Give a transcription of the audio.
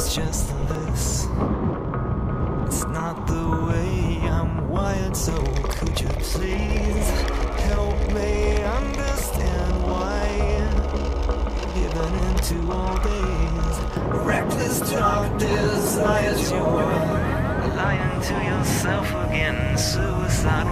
is. It's just this. It's not the way I'm wired, so could you please help me understand why? Given into all days, reckless dark desires you're lying to yourself again, suicidal